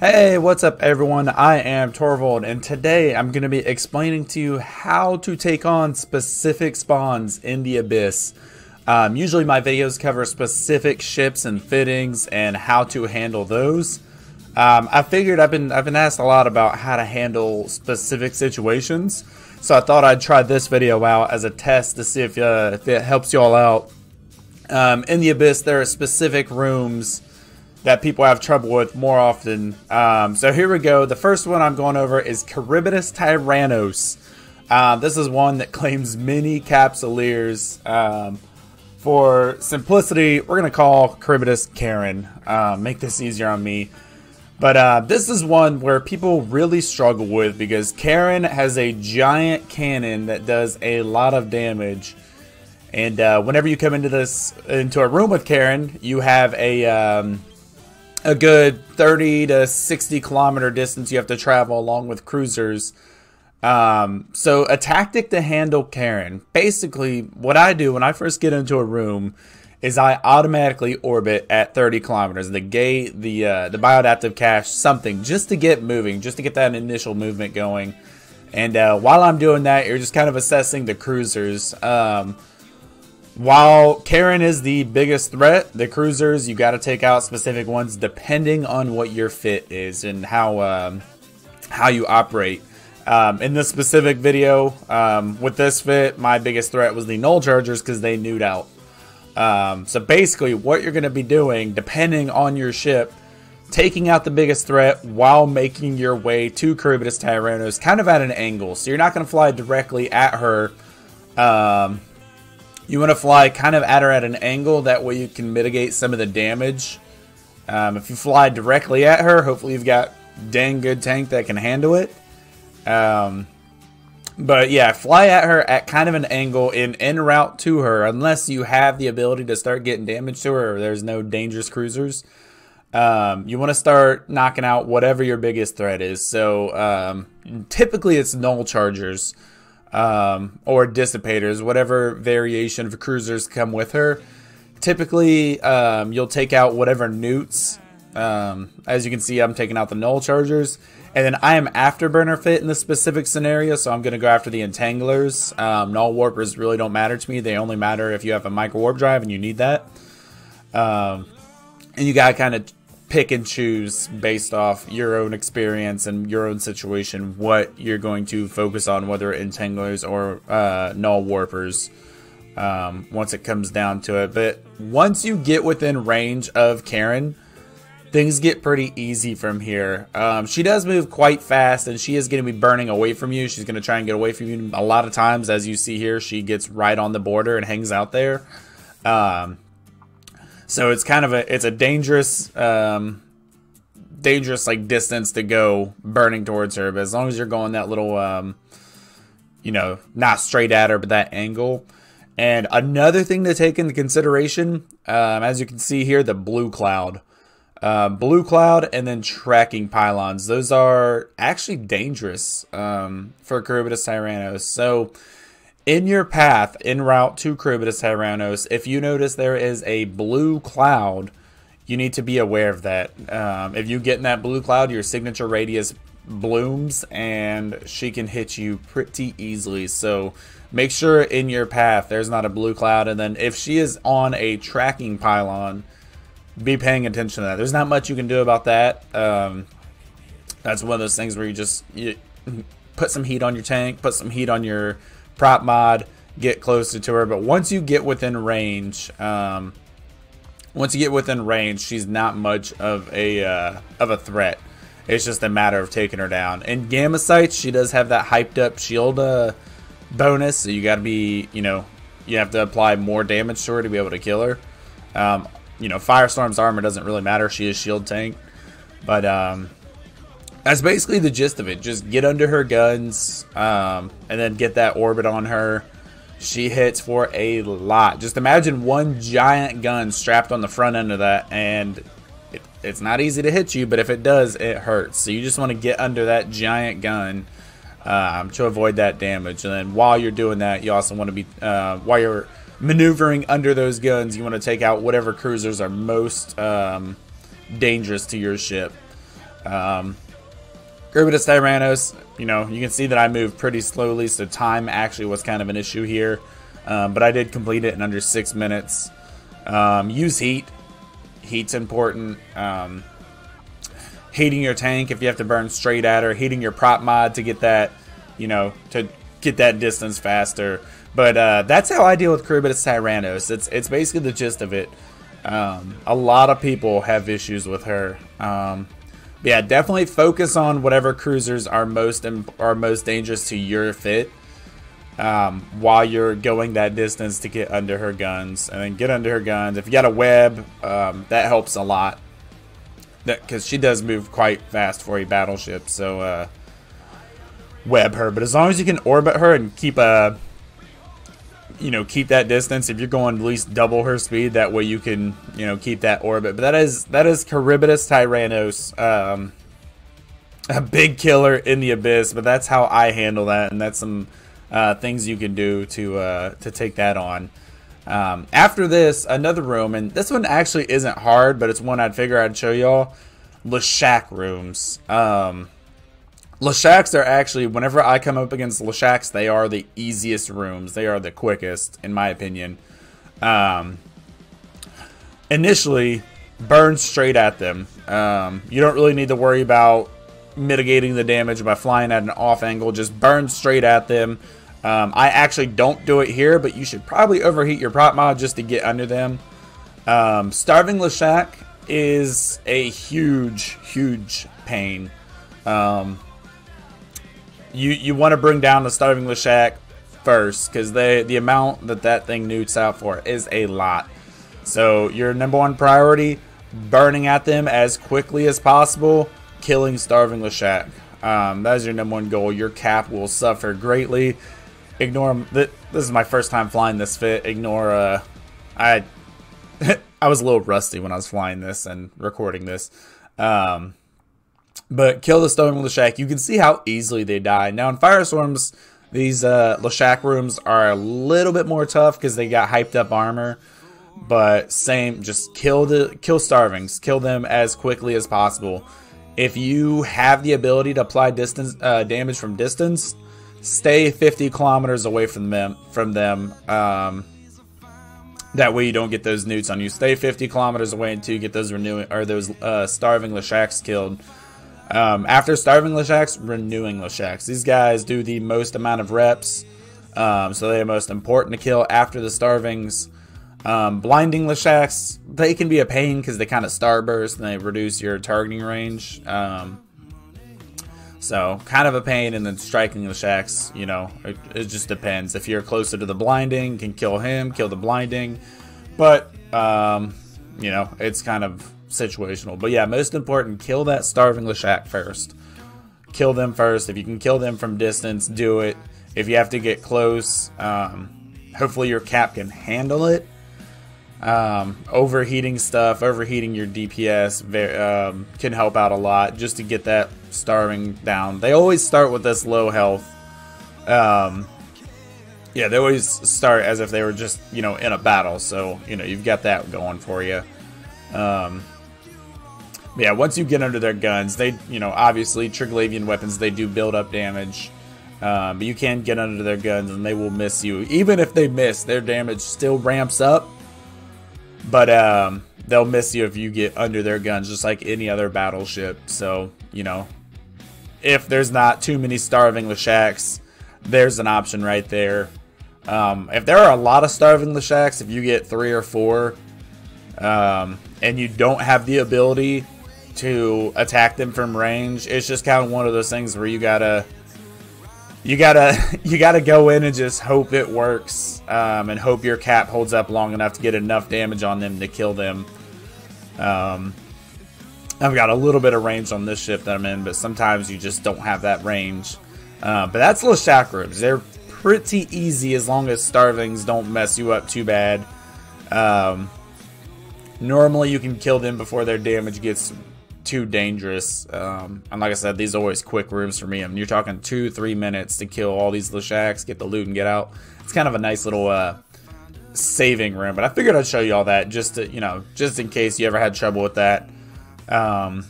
Hey, what's up everyone? I am Torvald and today I'm going to be explaining to you how to take on specific spawns in the Abyss. Um, usually my videos cover specific ships and fittings and how to handle those. Um, I figured I've been I've been asked a lot about how to handle specific situations, so I thought I'd try this video out as a test to see if, uh, if it helps you all out. Um, in the Abyss, there are specific rooms that people have trouble with more often. Um, so here we go. The first one I'm going over is Karybdis Tyrannos. Uh, this is one that claims many capsuleers. Um, for simplicity, we're going to call Karybdis Karen. Uh, make this easier on me. But uh, this is one where people really struggle with because Karen has a giant cannon that does a lot of damage. And uh, whenever you come into this into a room with Karen, you have a um, a good 30 to 60 kilometer distance you have to travel along with cruisers. Um, so a tactic to handle Karen. Basically, what I do when I first get into a room is I automatically orbit at 30 kilometers. The gate, the uh, the bioadaptive cache, something just to get moving, just to get that initial movement going. And uh, while I'm doing that, you're just kind of assessing the cruisers. Um, while Karen is the biggest threat, the cruisers you got to take out specific ones depending on what your fit is and how um, how you operate. Um, in this specific video, um, with this fit, my biggest threat was the null chargers because they neut out. Um, so basically, what you're going to be doing, depending on your ship, taking out the biggest threat while making your way to Karybdis Tyrannos, kind of at an angle. So you're not going to fly directly at her. Um, you want to fly kind of at her at an angle, that way you can mitigate some of the damage. Um, if you fly directly at her, hopefully you've got dang good tank that can handle it. Um, but yeah, fly at her at kind of an angle in en route to her, unless you have the ability to start getting damage to her or there's no dangerous cruisers. Um, you want to start knocking out whatever your biggest threat is. So um, typically it's null chargers um, or dissipators, whatever variation of cruisers come with her. Typically, um, you'll take out whatever neuts. Um, as you can see, I'm taking out the null chargers. And then I am afterburner fit in this specific scenario, so I'm going to go after the entanglers. Um, null warpers really don't matter to me. They only matter if you have a micro warp drive and you need that. Um, and you got to kind of pick and choose based off your own experience and your own situation what you're going to focus on, whether entanglers or uh, null warpers. Um, once it comes down to it, but once you get within range of Karen, things get pretty easy from here. Um, she does move quite fast, and she is going to be burning away from you. She's going to try and get away from you a lot of times. As you see here, she gets right on the border and hangs out there. Um, so it's kind of a it's a dangerous um, dangerous like distance to go burning towards her. But as long as you're going that little um, you know not straight at her but that angle. And another thing to take into consideration, um, as you can see here, the blue cloud. Uh, blue cloud and then tracking pylons. Those are actually dangerous um, for Karybdis Tyrannos. So in your path en route to Karybdis Tyrannos, if you notice there is a blue cloud, you need to be aware of that. Um, if you get in that blue cloud, your signature radius blooms and she can hit you pretty easily. So make sure in your path there's not a blue cloud. And then if she is on a tracking pylon, be paying attention to that. There's not much you can do about that. Um, that's one of those things where you just you put some heat on your tank, put some heat on your prop mod, get closer to her. But once you get within range, um, once you get within range, she's not much of a uh, of a threat. It's just a matter of taking her down. In Gamma Sites, she does have that hyped up shield uh, bonus, so you got to be, you know, you have to apply more damage to her to be able to kill her. Um, you know, Firestorm's armor doesn't really matter. She is shield tank. But um, that's basically the gist of it. Just get under her guns um, and then get that orbit on her. She hits for a lot. Just imagine one giant gun strapped on the front end of that, and it, it's not easy to hit you, but if it does, it hurts. So you just want to get under that giant gun um, to avoid that damage. And then while you're doing that, you also want to be, uh, while you're maneuvering under those guns, you want to take out whatever cruisers are most um, dangerous to your ship. Um, Karybdis Tyrannos, you know, you can see that I moved pretty slowly, so time actually was kind of an issue here. Um, but I did complete it in under six minutes. Um, use heat. Heat's important. Um, heating your tank if you have to burn straight at her. Heating your prop mod to get that, you know, to get that distance faster. But uh, that's how I deal with Karybdis Tyrannos. It's it's basically the gist of it. Um, a lot of people have issues with her. Um, yeah, definitely focus on whatever cruisers are most are most dangerous to your fit. Um, while you're going that distance to get under her guns, and then get under her guns. If you got a web, um, that helps a lot. Because she does move quite fast for a battleship, so uh, web her. But as long as you can orbit her and keep a you know keep that distance. If you're going at least double her speed that way you can you know keep that orbit. But that is that is Karybdis Tyrannos um, a big killer in the abyss but that's how I handle that and that's some uh, things you can do to uh, to take that on. Um, after this another room and this one actually isn't hard but it's one I'd figure I'd show y'all. Leshak rooms. Um, Leshaks are actually, whenever I come up against Leshaks, they are the easiest rooms. They are the quickest, in my opinion. Um, initially, burn straight at them. Um, you don't really need to worry about mitigating the damage by flying at an off angle. Just burn straight at them. Um, I actually don't do it here, but you should probably overheat your prop mod just to get under them. Um, Starving Leshak is a huge, huge pain. Um, you you want to bring down the starving Leshak first because they the amount that that thing neuts out for is a lot. So your number one priority, burning at them as quickly as possible, killing starving Leshak. Um, that is your number one goal. Your cap will suffer greatly. Ignore this is my first time flying this fit. Ignore uh, I I was a little rusty when I was flying this and recording this. Um, but kill the Stone Leshak. You can see how easily they die. Now in Firestorms, these uh, Leshak rooms are a little bit more tough because they got hyped up armor. But same, just kill the kill Starvings. Kill them as quickly as possible. If you have the ability to apply distance uh, damage from distance, stay 50 kilometers away from them. From them. Um, that way you don't get those neuts on you. Stay 50 kilometers away until you get those renewing or those uh, starving Leshaks killed. Um, after starving Leshaks, renewing Leshaks. These guys do the most amount of reps, um, so they're most important to kill after the starvings. Um, blinding Leshaks, they can be a pain because they kind of starburst and they reduce your targeting range. Um, so kind of a pain, and then striking Leshaks, you know, it, it, just depends. If you're closer to the blinding, can kill him, kill the blinding, but um, you know, it's kind of situational. But yeah, most important, kill that starving Leshak first. Kill them first. If you can kill them from distance, do it. If you have to get close, um, hopefully your cap can handle it. Um, overheating stuff, overheating your DPS um, can help out a lot just to get that starving down. They always start with this low health. Um, yeah, they always start as if they were just, you know, in a battle. So, you know, you've got that going for you. Um, yeah, once you get under their guns, they, you know, obviously Triglavian weapons, they do build up damage. Um, but you can get under their guns and they will miss you. Even if they miss, their damage still ramps up. But um, they'll miss you if you get under their guns, just like any other battleship. So, you know, if there's not too many starving Leshaks, there's an option right there. Um, if there are a lot of starving Leshaks, if you get three or four, um, and you don't have the ability to attack them from range. It's just kind of one of those things where you gotta you gotta you gotta go in and just hope it works um, and hope your cap holds up long enough to get enough damage on them to kill them. Um, I've got a little bit of range on this ship that I'm in, but sometimes you just don't have that range. Uh, but that's little rooms. They're pretty easy as long as Starvings don't mess you up too bad. Um, normally you can kill them before their damage gets too dangerous. Um, and like I said, these are always quick rooms for me. I mean, you're talking two, three minutes to kill all these Leshaks, get the loot, and get out. It's kind of a nice little uh, saving room. But I figured I'd show you all that just to, you know, just in case you ever had trouble with that. Um,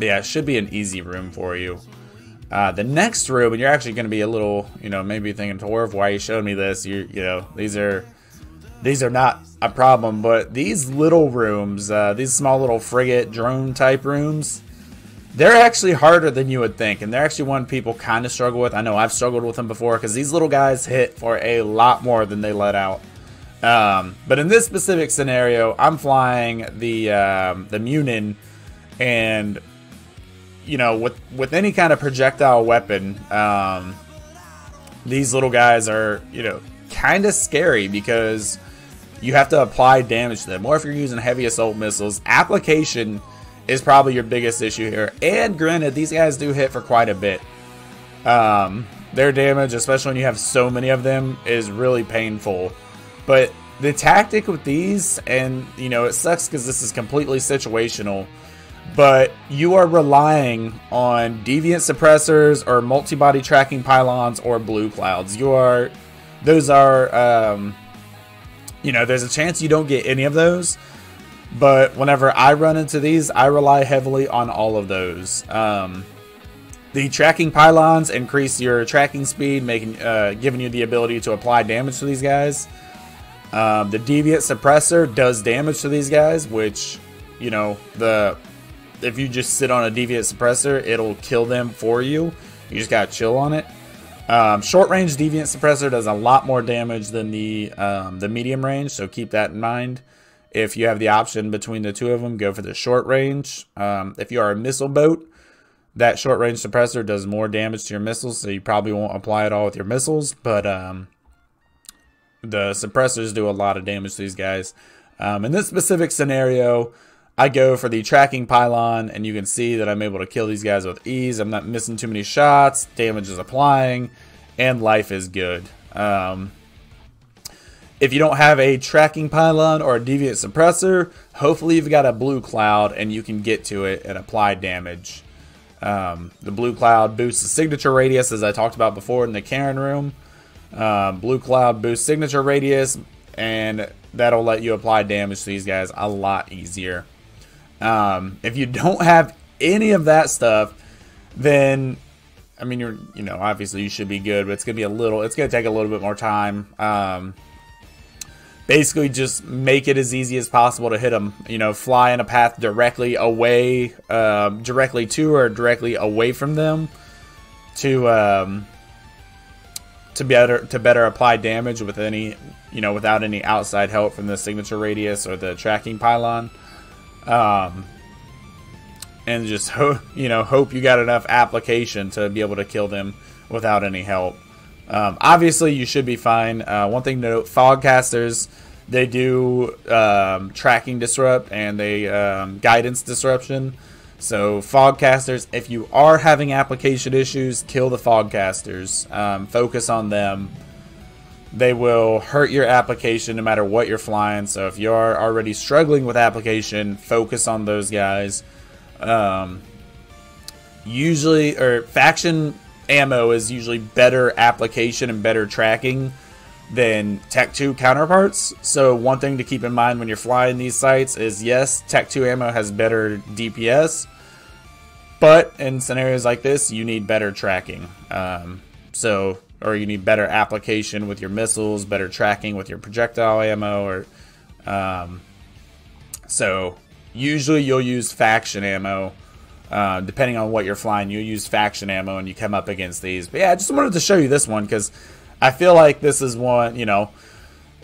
yeah, it should be an easy room for you. Uh, the next room, and you're actually going to be a little, you know, maybe thinking, Torv, why you showed me this? You, you know, these are, these are not a problem, but these little rooms, uh, these small little frigate drone type rooms, they're actually harder than you would think, and they're actually one people kind of struggle with. I know I've struggled with them before because these little guys hit for a lot more than they let out. Um, but in this specific scenario, I'm flying the um, the Munin, and you know, with with any kind of projectile weapon, um, these little guys are you know kind of scary because you have to apply damage to them. Or if you're using heavy assault missiles, application is probably your biggest issue here. And granted, these guys do hit for quite a bit. Um, their damage, especially when you have so many of them, is really painful. But the tactic with these, and you know, it sucks because this is completely situational but you are relying on deviant suppressors or multi-body tracking pylons or blue clouds. You are, those are, um, you know, there's a chance you don't get any of those. But whenever I run into these, I rely heavily on all of those. Um, the tracking pylons increase your tracking speed, making, uh, giving you the ability to apply damage to these guys. Um, the deviant suppressor does damage to these guys, which, you know, the if you just sit on a deviant suppressor, it'll kill them for you. You just gotta chill on it. Um, short range deviant suppressor does a lot more damage than the um, the medium range, so keep that in mind. If you have the option between the two of them, go for the short range. Um, if you are a missile boat, that short range suppressor does more damage to your missiles, so you probably won't apply it all with your missiles. But um, the suppressors do a lot of damage to these guys. Um, in this specific scenario, I go for the tracking pylon, and you can see that I'm able to kill these guys with ease. I'm not missing too many shots, damage is applying, and life is good. Um, if you don't have a tracking pylon or a deviant suppressor, hopefully you've got a blue cloud and you can get to it and apply damage. Um, the blue cloud boosts the signature radius, as I talked about before in the Karen room. Um, blue cloud boosts signature radius, and that'll let you apply damage to these guys a lot easier. Um, if you don't have any of that stuff, then I mean, you're you know obviously you should be good, but it's gonna be a little. It's gonna take a little bit more time. Um, basically, just make it as easy as possible to hit them. You know, fly in a path directly away, uh, directly to or directly away from them, to um, to better to better apply damage with any you know without any outside help from the signature radius or the tracking pylon. Um, and just ho- you know hope you got enough application to be able to kill them without any help. Um, obviously, you should be fine. Uh, one thing to note: fogcasters they do um, tracking disrupt and they um, guidance disruption. So fogcasters, if you are having application issues, kill the fogcasters. Um, focus on them they will hurt your application no matter what you're flying. So if you're already struggling with application, focus on those guys. Um, usually, or faction ammo is usually better application and better tracking than Tech 2 counterparts. So one thing to keep in mind when you're flying these sites is yes, Tech 2 ammo has better DPS, but in scenarios like this, you need better tracking. Um, so or you need better application with your missiles, better tracking with your projectile ammo, or um, so usually you'll use faction ammo. Uh, depending on what you're flying, You'll use faction ammo and you come up against these. But yeah, I just wanted to show you this one because I feel like this is one, you know,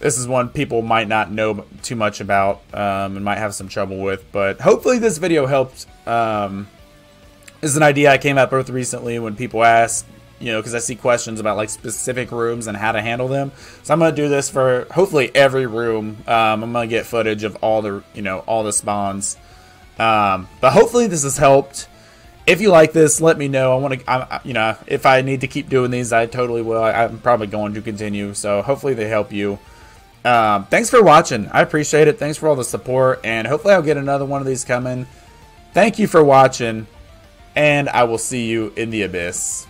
this is one people might not know too much about um, and might have some trouble with. But hopefully this video helped. Um, is an idea I came up with recently when people ask, you know, because I see questions about like specific rooms and how to handle them. So I'm gonna do this for hopefully every room. Um, I'm gonna get footage of all the you know all the spawns. Um, but hopefully this has helped. If you like this, let me know. I want to, you know, if I need to keep doing these, I totally will. I, am probably going to continue. So hopefully they help you. Um, thanks for watching. I appreciate it. Thanks for all the support, and hopefully I'll get another one of these coming. Thank you for watching, and I will see you in the abyss.